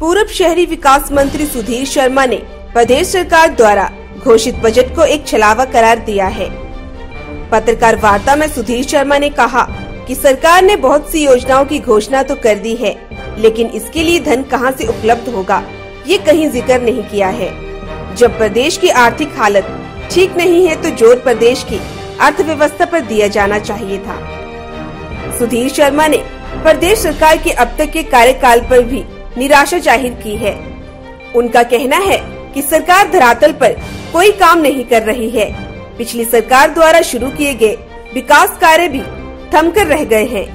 पूर्व शहरी विकास मंत्री सुधीर शर्मा ने प्रदेश सरकार द्वारा घोषित बजट को एक छलावा करार दिया है। पत्रकार वार्ता में सुधीर शर्मा ने कहा कि सरकार ने बहुत सी योजनाओं की घोषणा तो कर दी है, लेकिन इसके लिए धन कहाँ से उपलब्ध होगा, ये कहीं ज़िक्र नहीं किया है। जब प्रदेश की आर्थिक हालत ठीक नहीं है तो ज़ोर प्रदेश की अर्थव्यवस्था पर दिया जाना चाहिए था। सुधीर शर्मा ने प्रदेश सरकार के अब तक के कार्यकाल पर भी निराशा ज़ाहिर की है। उनका कहना है कि सरकार धरातल पर कोई काम नहीं कर रही है। पिछली सरकार द्वारा शुरू किए गए विकास कार्य भी थमकर रह गए हैं।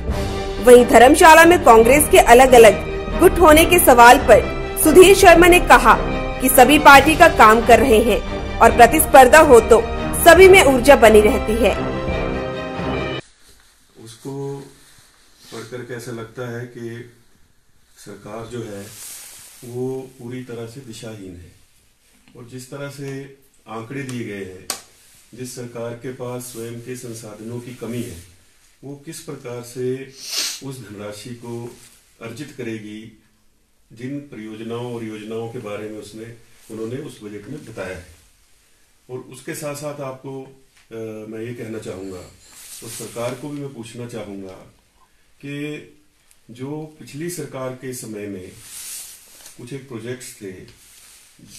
वहीं धर्मशाला में कांग्रेस के अलग अलग गुट होने के सवाल पर सुधीर शर्मा ने कहा कि सभी पार्टी का काम कर रहे हैं और प्रतिस्पर्धा हो तो सभी में ऊर्जा बनी रहती है। उसको पढ़ करके ऐसा लगता है कि सरकार जो है वो पूरी तरह से दिशाहीन है। और जिस तरह से आंकड़े दिए गए हैं जिस सरकार के पास स्वयं के संसाधनों की कमी है वो किस प्रकार से उस धनराशि को अर्जित करेगी जिन परियोजनाओं और योजनाओं के बारे में उसने उन्होंने उस बजट में बताया है। और उसके साथ साथ आपको आ, मैं ये कहना चाहूँगा तो सरकार को भी मैं पूछना चाहूँगा कि जो पिछली सरकार के समय में कुछ एक प्रोजेक्ट्स थे,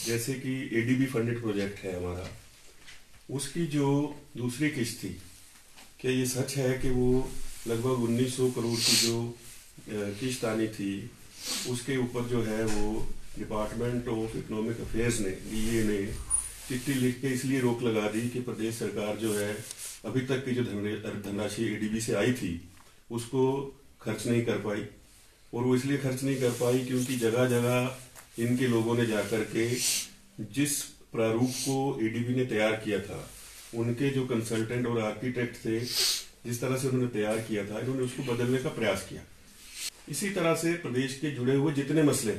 जैसे कि एडीबी फंडेड प्रोजेक्ट है हमारा, उसकी जो दूसरी किस्त थी, क्या ये सच है कि वो लगभग 1900 करोड़ की जो किस्त आनी थी, उसके ऊपर जो है वो डिपार्टमेंट ऑफ़ इकोनॉमिक अफेयर्स ने डीए ने चिट्ठी लिख के इसलिए रोक लगा दी कि प्रदेश सरकार जो है, अभी तक की जो धनराशि एडीबी से आई थी, उसको खर्च नहीं कर पाई। और वो इसलिए खर्च नहीं कर पाई क्योंकि जगह जगह इनके लोगों ने जाकर के जिस प्रारूप को एडीबी ने तैयार किया था, उनके जो कंसल्टेंट और आर्किटेक्ट थे, जिस तरह से उन्होंने तैयार किया था, इन्होंने उसको बदलने का प्रयास किया। इसी तरह से प्रदेश के जुड़े हुए जितने मसले,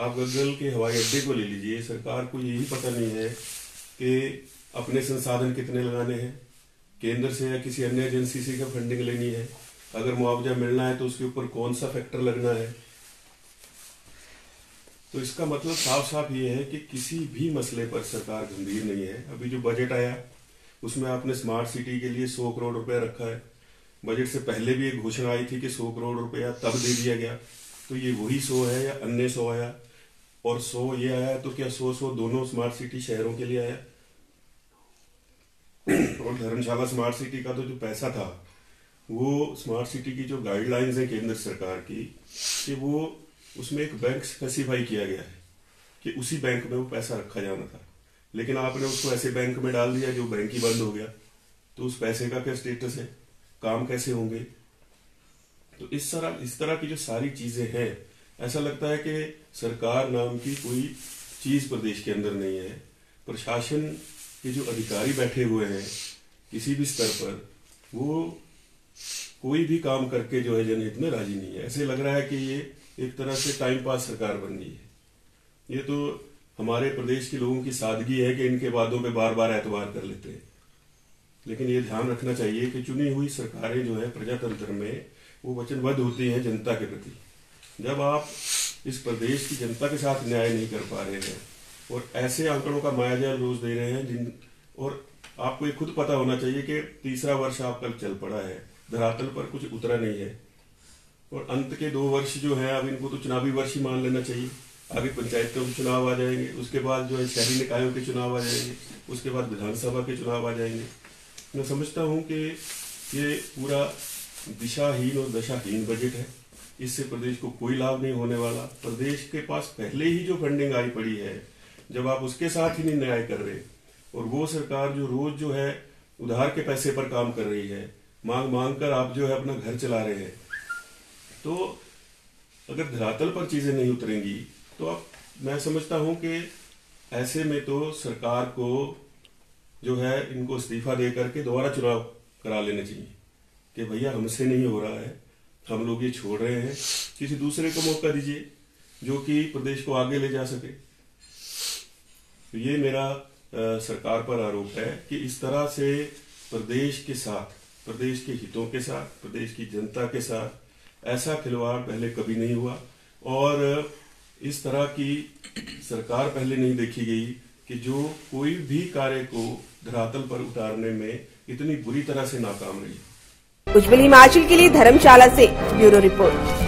आप गगल के हवाई अड्डे को ले लीजिए, सरकार को यही पता नहीं है कि अपने संसाधन कितने लगाने हैं, केंद्र से या किसी अन्य एजेंसी से क्या फंडिंग लेनी है। अगर मुआवजा मिलना है तो उसके ऊपर कौन सा फैक्टर लगना है? तो इसका मतलब साफ़ साफ़ ये है कि किसी भी मसले पर सरकार गंभीर नहीं है। अभी जो बजट आया, उसमें आपने स्मार्ट सिटी के लिए सौ करोड़ रुपया रखा है। बजट से पहले भी एक घोषणा आई थी कि सौ करोड़ रुपया तब दे दिया गया। तो ये वही सौ है या अन्य सौ आया? और सौ ये आया तो क्या सौ सौ दोनों स्मार्ट सिटी शहरों के लिए आया? और धर्मशाला स्मार्ट सिटी का तो जो पैसा था वो स्मार्ट सिटी की जो गाइडलाइंस है केंद्र सरकार की, कि वो उसमें एक बैंक स्पेसिफाई किया गया है कि उसी बैंक में वो पैसा रखा जाना था। लेकिन आपने उसको ऐसे बैंक में डाल दिया जो बैंक ही बंद हो गया। तो उस पैसे का क्या स्टेटस है? काम कैसे होंगे? तो इस तरह इस तरह की जो सारी चीज़ें हैं, ऐसा लगता है कि सरकार नाम की कोई चीज़ प्रदेश के अंदर नहीं है। प्रशासन के जो अधिकारी बैठे हुए हैं, किसी भी स्तर पर, वो कोई भी काम करके जो है जनहित में राज़ी नहीं है। ऐसे लग रहा है कि ये एक तरह से टाइम पास सरकार बन गई है। ये तो हमारे प्रदेश के लोगों की सादगी है कि इनके वादों पे बार बार एतबार कर लेते हैं। लेकिन ये ध्यान रखना चाहिए कि चुनी हुई सरकारें जो है प्रजातंत्र में, वो वचनबद्ध होती हैं जनता के प्रति। जब आप इस प्रदेश की जनता के साथ न्याय नहीं कर पा रहे हैं और ऐसे आंकड़ों का मायाजाल रोज दे रहे हैं जिन और आपको ये खुद पता होना चाहिए कि तीसरा वर्ष आपका चल पड़ा है। धरातल पर कुछ उतरा नहीं है। और अंत के दो वर्ष जो है, अब इनको तो चुनावी वर्ष ही मान लेना चाहिए। आगे पंचायतों के चुनाव आ जाएँगे, उसके बाद जो है शहरी निकायों के चुनाव आ जाएँगे, उसके बाद विधानसभा के चुनाव आ जाएँगे। मैं समझता हूँ कि ये पूरा दिशाहीन और दशाहीन बजट है। इससे प्रदेश को कोई लाभ नहीं होने वाला। प्रदेश के पास पहले ही जो फंडिंग आई पड़ी है, जब आप उसके साथ ही नहीं न्याय कर रहे और वो सरकार जो रोज जो है उधार के पैसे पर काम कर रही है मांग मांग कर आप जो है अपना घर चला रहे हैं। तो अगर धरातल पर चीज़ें नहीं उतरेंगी तो अब मैं समझता हूँ कि ऐसे में तो सरकार को जो है इनको इस्तीफा दे करके दोबारा चुनाव करा लेने चाहिए कि भैया हमसे नहीं हो रहा है हम लोग ये छोड़ रहे हैं किसी दूसरे को मौका दीजिए जो कि प्रदेश को आगे ले जा सके। तो ये मेरा आ, सरकार पर आरोप है कि इस तरह से प्रदेश के साथ प्रदेश के हितों के साथ, प्रदेश की जनता के साथ। ऐसा खिलवाड़ पहले कभी नहीं हुआ। और इस तरह की सरकार पहले नहीं देखी गई कि जो कोई भी कार्य को धरातल पर उतारने में इतनी बुरी तरह से नाकाम रही। उज्जवल हिमाचल के लिए धर्मशाला से ब्यूरो रिपोर्ट।